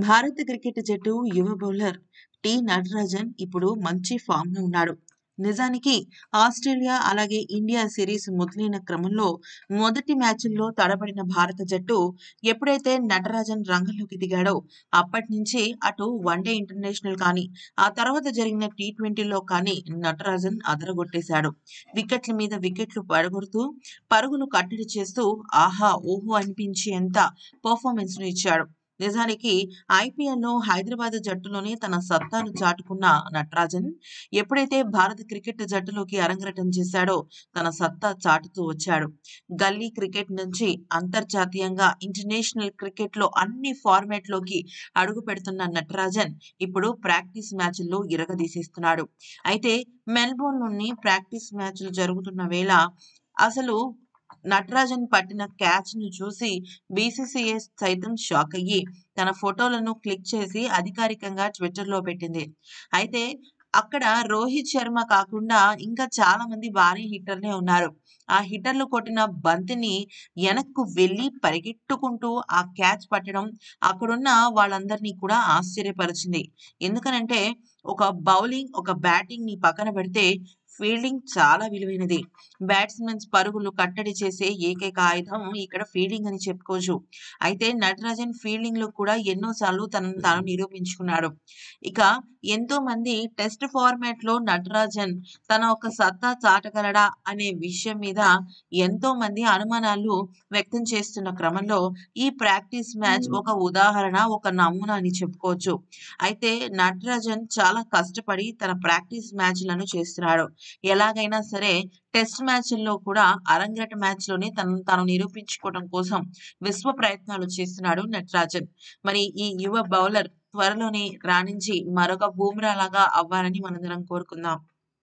భారత క్రికెట్ జట్టు యువ బౌలర్ టి నటరాజన్ ఇప్పుడు మంచి ఫామ్‌లో ఉన్నాడు. నిజానికి ఆస్ట్రేలియా అలాగే ఇండియా సిరీస్ మొదలైన క్రమంలో మొదటి మ్యాచ్ల్లో తడబడిన భారత జట్టు ఎప్పుడైతే నటరాజన్ రంగంలోకి దిగాడో అప్పట్నుంచి అటు వన్‌డే ఇంటర్నేషనల్ కానీ, ఆ తర్వాత జరిగిన టీ20లో కానీ నటరాజన్ అదరగొట్టేశాడు. వికెట్ల మీద వికెట్లు పడగొడుతూ, పరుగులు కట్టడి చేస్తూ ఆహా! ఓహో! అనిపించేంత పెర్ఫార్మెన్స్‌ను ఇచ్చాడు. నిజానికి ఐపీఎల్‌లో హైదరాబాద్ జట్టులోనే తన సత్తాను చాటుకున్న నటరాజన్ ఎప్పుడైతే భారత క్రికెట్ జట్టులోకి అరంగరటం చేశాడో తన సత్తా చాటుతూ వచ్చాడు. గల్లీ క్రికెట్ నుంచి అంతర్జాతీయంగా ఇంటర్నేషనల్ క్రికెట్‌లో అన్ని ఫార్మాట్‌లోకి అడుగుపెడుతున్న నటరాజన్ ఇప్పుడు ప్రాక్టీస్ మ్యాచ్ల్లో ఇరగదీసేస్తున్నాడు. అయితే మెల్బోర్న్‌లోని ప్రాక్టీస్ మ్యాచ్‌లు జరుగుతున్న వేళ అసలు నటరాజన్ పట్టిన క్యాచ్‌ను చూసి బీసీసీఐ సైతం షాక్ అయ్యి తన ఫోటోలను క్లిక్ చేసి అధికారికంగా ట్విట్టర్‌లో పెట్టింది. అయితే అక్కడ రోహిత్ శర్మ కాకుండా ఇంకా చాలా మంది భారీ హిట్టర్లే ఉన్నారు. ఆ హిట్టర్లు కొట్టిన బంతిని వెనక్కు వెళ్ళి పరిగెట్టుకుంటూ ఆ క్యాచ్ పట్టడం అక్కడున్న వాళ్ళందరినీ కూడా ఆశ్చర్యపరిచింది. ఎందుకనంటే ఒక బౌలింగ్, ఒక బ్యాటింగ్‌ని పక్కన పెడితే ఫీల్డింగ్ చాలా విలువైనది. బ్యాట్స్‌మన్స్ పరుగులు కట్టడి చేసే ఏకైక ఆయుధం ఇక్కడ ఫీల్డింగ్ అని చెప్పుకోవచ్చు. అయితే నటరాజన్ ఫీల్డింగ్‌లో కూడా ఎన్నో సార్లు తనను తాను నిరూపించుకున్నాడు. ఇక ఎంతోమంది టెస్ట్ ఫార్మాట్‌లో నటరాజన్ తన యొక్క సత్తా చాటగలడా అనే విషయం మీద ఎంతోమంది అనుమానాలు వ్యక్తం చేస్తున్న క్రమంలో ఈ ప్రాక్టీస్ మ్యాచ్ ఒక ఉదాహరణ, ఒక నమూనా అని చెప్పుకోవచ్చు. అయితే నటరాజన్ చాలా కష్టపడి తన ప్రాక్టీస్ మ్యాచ్‌లను చేస్తున్నాడు. ఎలాగైనా సరే టెస్ట్ మ్యాచ్‌ల్లో కూడా అరంగేట్ర మ్యాచ్‌లోనే తనను తాను నిరూపించుకోవడం కోసం విశ్వ ప్రయత్నాలు చేస్తున్నాడు నటరాజన్. మరి ఈ యువ బౌలర్ త్వరలోనే రాణించి మరొక బూమ్రా లాగా అవ్వాలని మనందరం కోరుకుందాం.